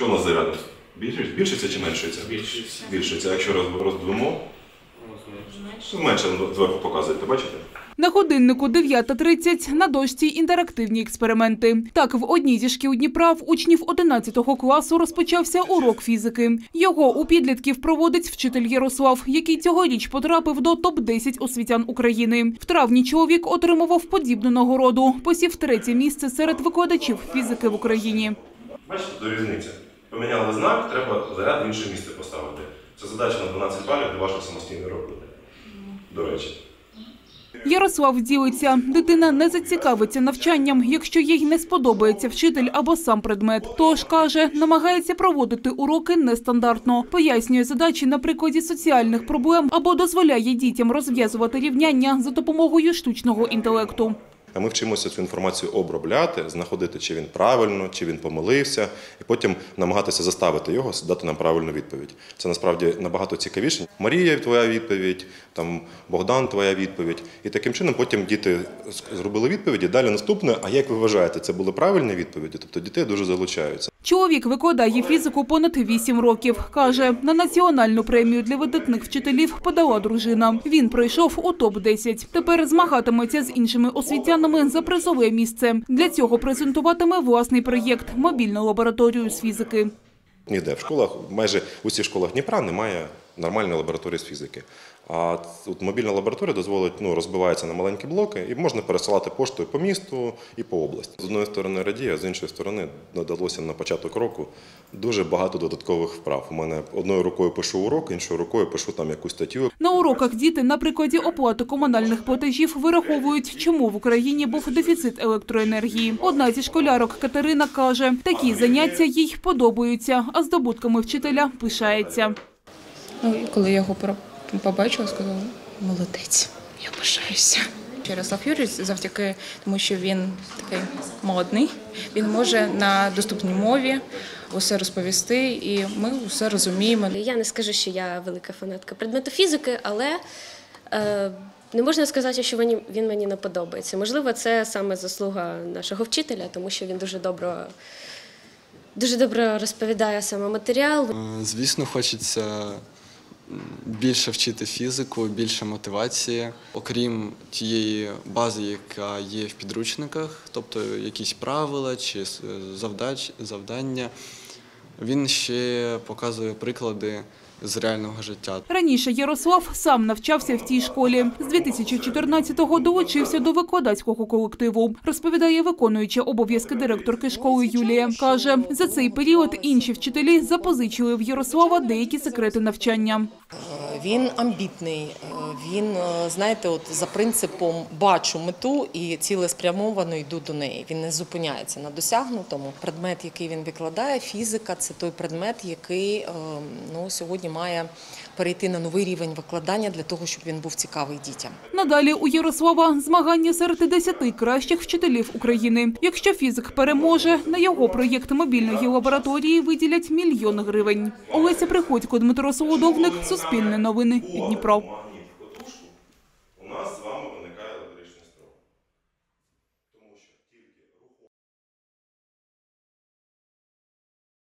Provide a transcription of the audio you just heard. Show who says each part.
Speaker 1: Що у нас зарядність? Більшується, більшується чи меншується?
Speaker 2: Більшість.
Speaker 1: Більшується. А якщо роз- роздвимо, менше зверху показуєте, бачите?
Speaker 3: На годиннику 9.30 на дошці інтерактивні експерименти. Так, в одній зі шкіл Дніпра в учнів 11 класу розпочався урок фізики. Його у підлітків проводить вчитель Ярослав, який цьогоріч потрапив до топ-10 освітян України. В травні чоловік отримував подібну нагороду. Посів третє місце серед викладачів фізики в Україні.
Speaker 1: Бачите, до різниця. Поміняли знак, треба заряд в інше місце поставити. Це задача на 12 балів для вашої самостійної роботи. До речі.
Speaker 3: Ярослав ділиться, дитина не зацікавиться навчанням, якщо їй не сподобається вчитель або сам предмет. Тож каже, намагається проводити уроки нестандартно, пояснює задачі на прикладі соціальних проблем або дозволяє дітям розв'язувати рівняння за допомогою штучного інтелекту.
Speaker 1: А ми вчимося цю інформацію обробляти, знаходити, чи він правильно, чи він помилився, і потім намагатися заставити його дати нам правильну відповідь. Це насправді набагато цікавіше. Марія, твоя відповідь, там Богдан, твоя відповідь. І таким чином потім діти зробили відповіді. Далі наступне. А як ви вважаєте, це були правильні відповіді? Тобто дітей дуже залучаються.
Speaker 3: Чоловік викладає фізику понад вісім років. Каже, на національну премію для видатних вчителів подала дружина. Він пройшов у топ-10. Тепер змагатиметься з іншими освітянами за призове місце. Для цього презентуватиме власний проєкт – мобільну лабораторію з фізики.
Speaker 1: Ніде в школах, майже у усіх школах Дніпра немає нормальної лабораторії з фізики. А от мобільна лабораторія дозволить, ну, розбивається на маленькі блоки і можна пересилати поштою по місту і по області. З одної сторони радіє, з іншої сторони додалося на початок року дуже багато додаткових вправ. У мене одною рукою пишу урок, іншою рукою пишу там якусь статтю.
Speaker 3: На уроках діти на прикладі оплати комунальних платежів вираховують, чому в Україні був дефіцит електроенергії. Одна зі школярок Катерина каже, такі заняття їй подобаються, а здобутками вчителя пишається.
Speaker 4: Ну, і коли я його про- побачила, сказала, молодець, я пишаюся. Ярослав Юрійович завдяки тому, що він такий модний, він може на доступній мові усе розповісти, і ми усе розуміємо.
Speaker 5: Я не скажу, що я велика фанатка предмету фізики, але е, не можна сказати, що він, він мені не подобається. Можливо, це саме заслуга нашого вчителя, тому що він дуже добре, дуже добре розповідає саме матеріал.
Speaker 6: Е, Звісно, хочеться більше вчити фізику, більше мотивації, окрім тієї бази, яка є в підручниках, тобто якісь правила чи завдання. Він ще показує приклади з реального життя.
Speaker 3: Раніше Ярослав сам навчався в тій школі. З 2014-го долучився до викладацького колективу. Розповідає виконуюча обов'язки директорки школи Юлія. Каже, за цей період інші вчителі запозичили в Ярослава деякі секрети навчання.
Speaker 7: Він амбітний, е, він, е, знаєте, от за принципом бачу мету і цілеспрямовано йду до неї. Він не зупиняється на досягнутому. Предмет, який він викладає, фізика це той предмет, який е, ну, сьогодні має перейти на новий рівень викладання для того, щоб він був цікавий дітям.
Speaker 3: Надалі у Ярослава змагання серед 10 кращих вчителів України. Якщо фізик переможе, на його проєкт мобільної лабораторії виділять мільйон гривень. Олеся Приходько, Дмитро Солодовник, Суспільне новини, Дніпро.